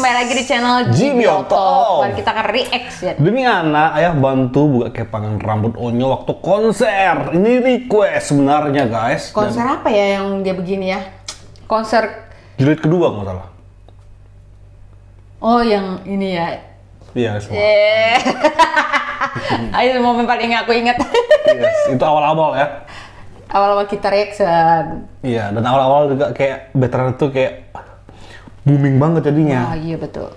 kembali lagi di channel Jimmy. Dan kita akan reaction. Demi anak, ayah bantu buka kepangan rambut Onyo waktu konser. Ini request sebenarnya guys. Konser apa ya yang dia begini ya? Konser Dan jilid kedua nggak salah. Oh yang ini ya. Iya, semua. Eh. Ayo momen paling aku ingat. Yes, itu awal-awal ya. Awal-awal kita reaction. Iya, dan awal-awal juga kayak veteran itu kayak booming banget jadinya. Oh iya betul.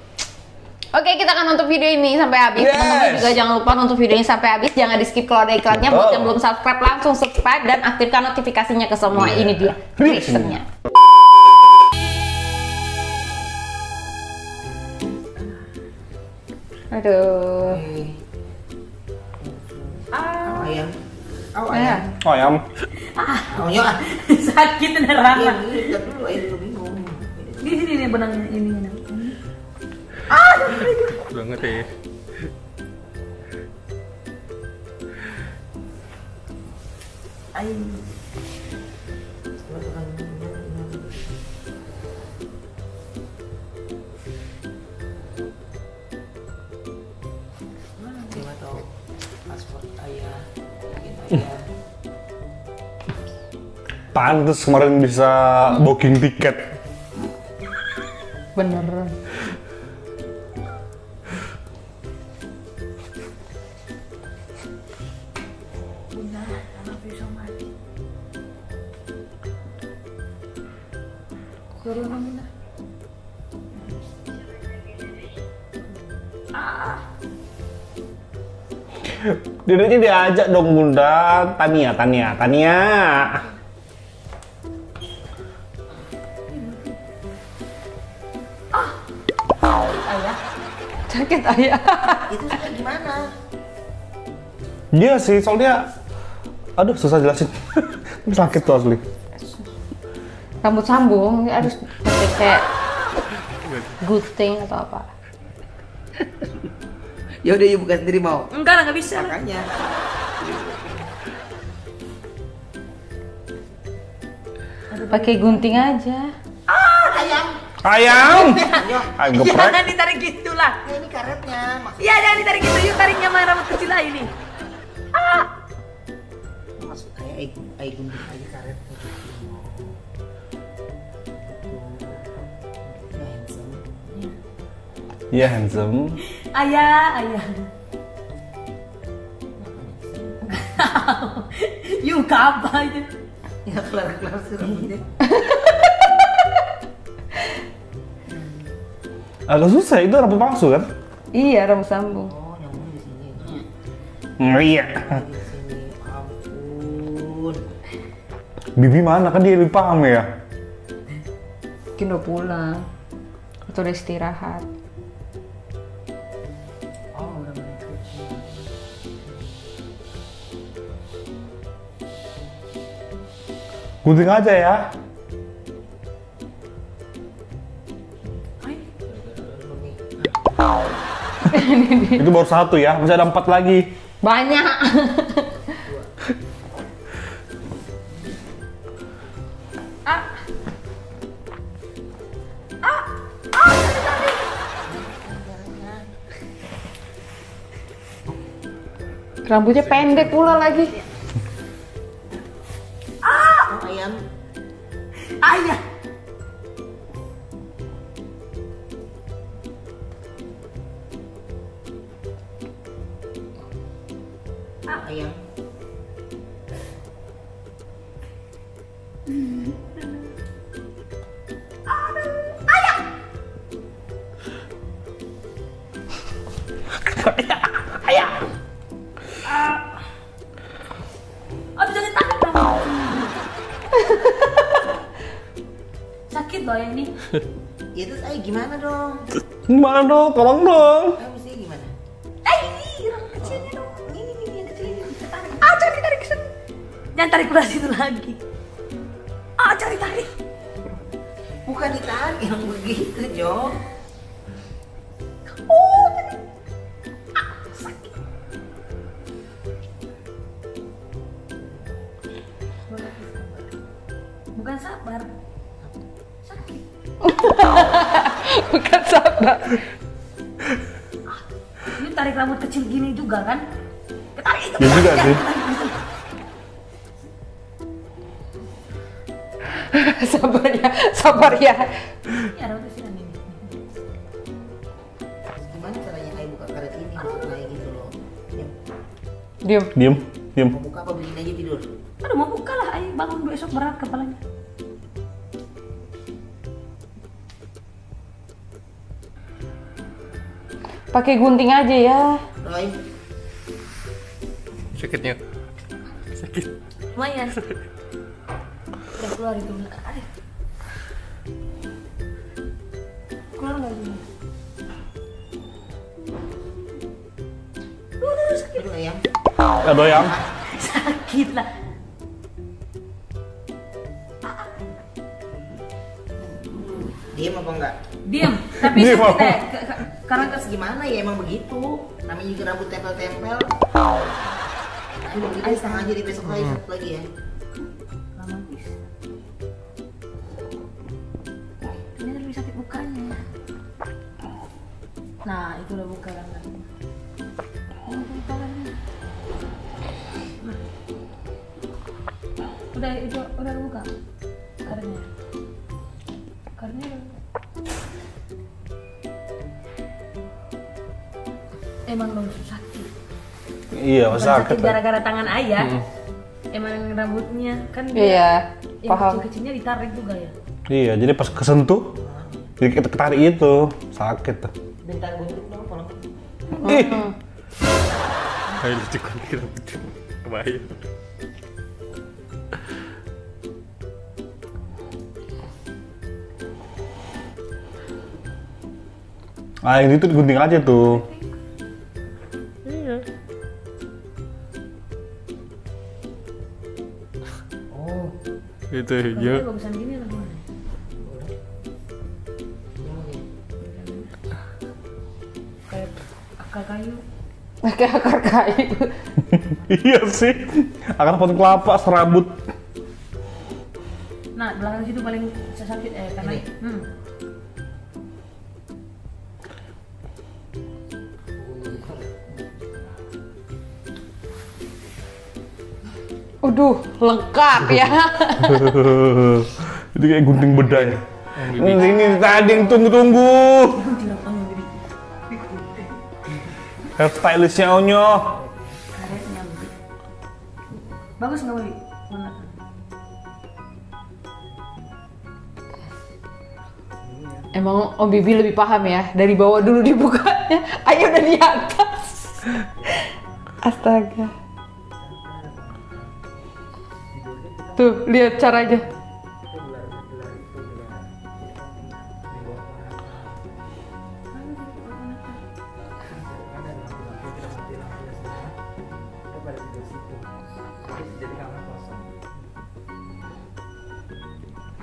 Oke, kita akan nonton video ini sampai habis. Yes. Teman-teman juga jangan lupa nonton video ini sampai habis. Jangan di skip kalau ada iklannya. Buat Betul. yang belum subscribe, langsung subscribe dan aktifkan notifikasinya ke semua. Iya. Ini dia reactionnya. Aduh. Awak ayam. Ya. ayam. Oh ayam. Awak ayam. sakit beneran Iya, dulu ayam Di sini nih benangnya ini. banget ya tahu paspor ayah, mungkin ayah. Pantes kemarin bisa booking tiket. Bener. Dirinya diajak dong bunda. Tania, Tania, Tania. Sakit ayah. Itu gimana? Iya sih, soalnya aduh susah jelasin. Tapi Sakit tuh asli. Rambut sambung harus pakai kayak gunting atau apa. Ya udah, you buka sendiri mau. Enggak lah, nggak bisa. Makanya. Pakai gunting aja. Ayam. Ayam. Ayo geprek. Jangan ditarik gitu lah. Ya, ini karetnya. Iya jangan ditarik gitu. Yuk tariknya main rambut kecil lah ini. maksud ayah, ayah, ayah gunting aja karetnya. Ya, handsome. Iya handsome. Ayah, ayah. Yuk apa aja. Ya, kelar-kelar sih rambutnya. Agak susah itu rambut palsu kan? Iya, rambut sambung. Oh, nyambung di sini. Iya. Bibi mana kan dia lebih paham ya? Mungkin udah pulang. Atau udah istirahat. Oh, udah mulai cuci. Gunting aja ya. Itu baru satu ya, masih ada empat lagi. Banyak. Rambutnya pendek pula lagi. Aduh jangan tarik rambut. Sakit loh ya ini. Ya terus ayah gimana dong? Gimana dong? Tolong dong. Ayah mesti gimana? Eh, ini rambut kecilnya dong. Ini, ini, ini yang kecil ini. Tarik. Ah, jangan ditarik ke sini. Jangan tarik belah situ lagi. Ah, cari tarik. Bukan ditarik yang begitu, Jo. Bukan sabar. Ini tarik rambut kecil gini juga kan? Ketarik itu. Ya juga sih. sabar ya, sabar ya. Ya, rambut kecil ini. Gimana caranya Ayah buka karet ini untuk naik gitu loh? Diam. Diem, diem. mau buka apa begini aja tidur? Aduh mau buka lah, ayo bangun besok berat kepalanya. Pakai gunting aja ya. Roy, Sakitnya. Sakit. Lumayan. Udah keluar itu. Keluar nggak itu? Sakit. aduh ayam. Aduh yang. Sakit lah. Diem apa enggak? Diam. Tapi Diam sakit apa? Karena Terus gimana ya emang begitu? Namanya juga rambut tempel-tempel. Aduh, begini setengah aja di besok lagi satu lagi ya. romantis. Ini lebih sakit bukanya. Nah, itu udah buka kan. Ini kan. Nah. Udah itu udah buka Emang lo sakit. Iya, Bukan sakit. gara-gara tangan ayah. Emang rambutnya kan dia- Iya, yang paham. kecil-kecilnya ditarik juga ya. Iya, jadi pas kesentuh, jadi kita ketarik itu sakit. Bentar gue duduk dong, tolong. Ih, Ayo lucu kunti rambut. Bahaya. nah ini tuh digunting aja tuh. Itu ya. Kayak akar kayu. Pakai akar kayu. iya sih. Akar pohon kelapa serabut. Nah, belakang situ paling sakit eh karena hmm. Waduh, lengkap ya. itu kayak gunting bedah. Ini, ini tadi yang tunggu-tunggu. Hairstylistnya Onyo. karetnya Bi. Bagus nggak? Emang Om Bibi lebih paham ya dari bawah dulu dibukanya. Ayo udah di atas. Astaga. Tuh, lihat caranya.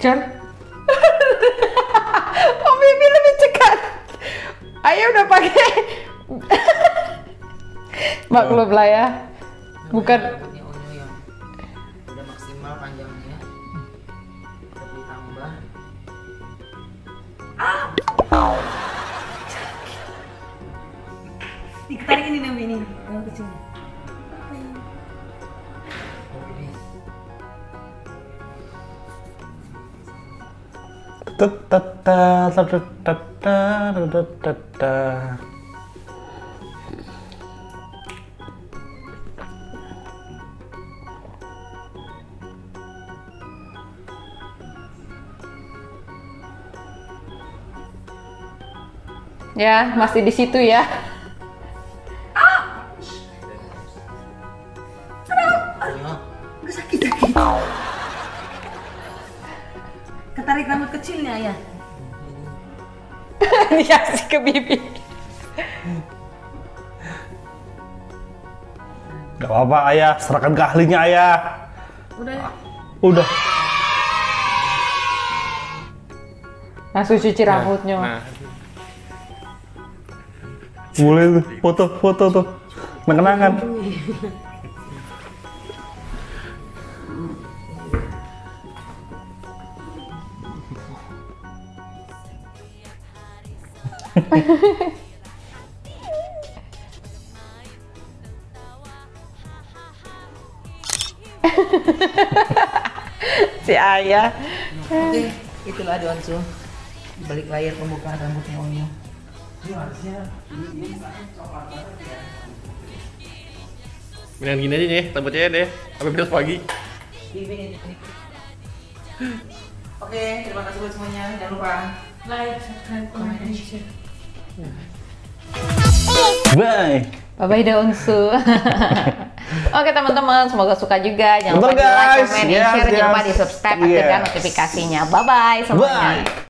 Kan? Om Bibi lebih cekat. Ayo udah pakai. Maklum lah ya. Bukan ditambah. Ditarik ini Nabi ini, yang kecil. Ta-ta-ta, ta-ta-ta, ta-ta-ta. Ya masih di situ ya. Sakit. Ketarik rambut kecilnya ya. Dikasih ke Bibi. Gak apa-apa ayah, serahkan ke ahlinya ayah. Udah ya? Udah. Langsung cuci rambutnya. Nah, Boleh tuh, foto-foto tuh. Kenangan. si ayah. Oke, itulah Donsu. Di balik layar pembukaan rambutnya Onyo. Mendingan gini aja nih, rambutnya deh. Sampai besok pagi. Oke, terima kasih buat semuanya. Jangan lupa Like, subscribe, comment, and share. Bye. Bye-bye Daunsu. Oke teman-teman, semoga suka juga. Jangan lupa di like, comment, Yes, share. Jangan lupa yes. di subscribe, Yes. aktifkan notifikasinya. Bye-bye semuanya. Bye.